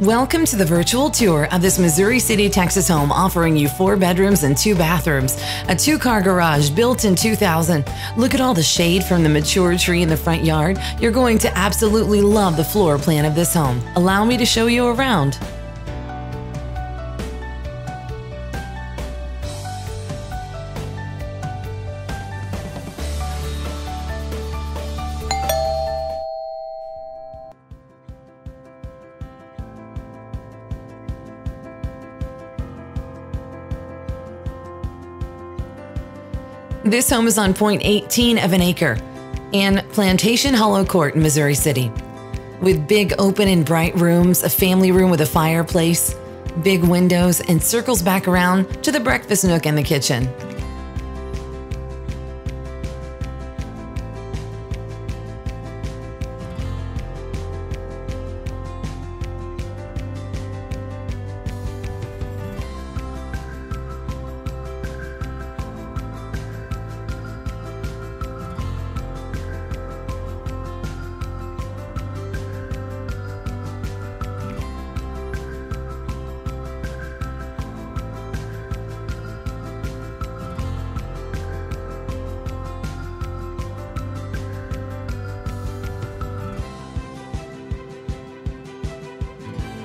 Welcome to the virtual tour of this Missouri City, Texas home offering you four bedrooms and two bathrooms, a two car garage built in 2000. Look at all the shade from the mature tree in the front yard. You're going to absolutely love the floor plan of this home. Allow me to show you around. This home is on 0.18 of an acre in Plantation Hollow Court in Missouri City. With big open and bright rooms, a family room with a fireplace, big windows, and circles back around to the breakfast nook and the kitchen.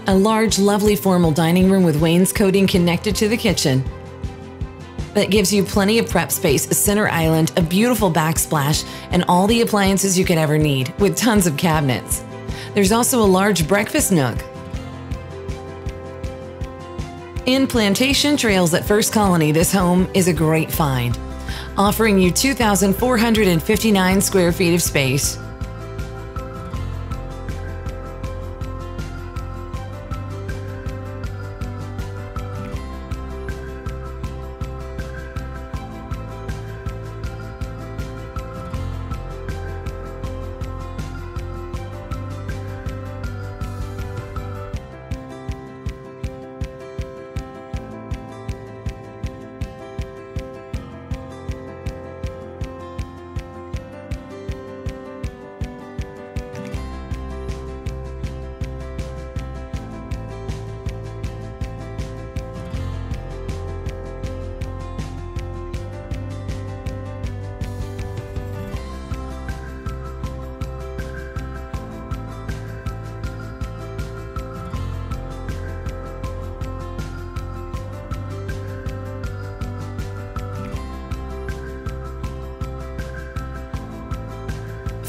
A large, lovely formal dining room with wainscoting connected to the kitchen. That gives you plenty of prep space, a center island, a beautiful backsplash, and all the appliances you could ever need, with tons of cabinets. There's also a large breakfast nook. In Plantation Trails at First Colony, this home is a great find, offering you 2,459 square feet of space.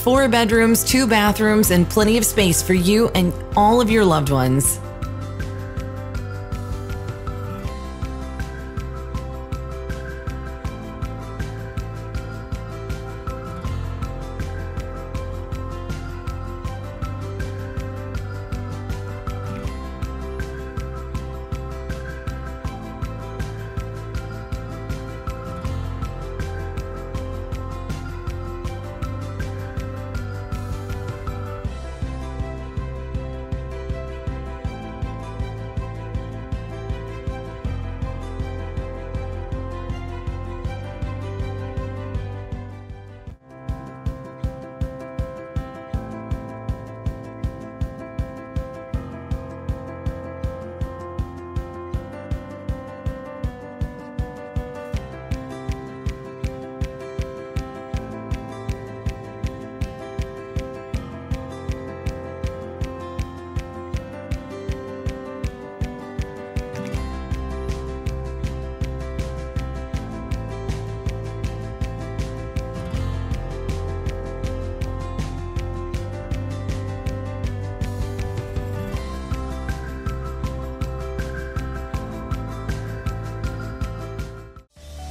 Four bedrooms, two bathrooms, and plenty of space for you and all of your loved ones.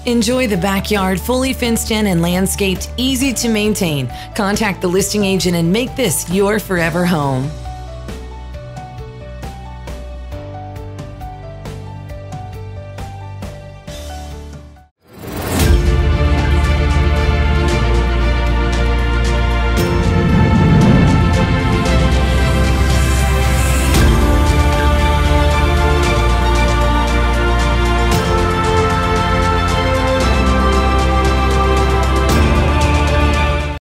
Enjoy the backyard, fully fenced in and landscaped, easy to maintain. Contact the listing agent and make this your forever home.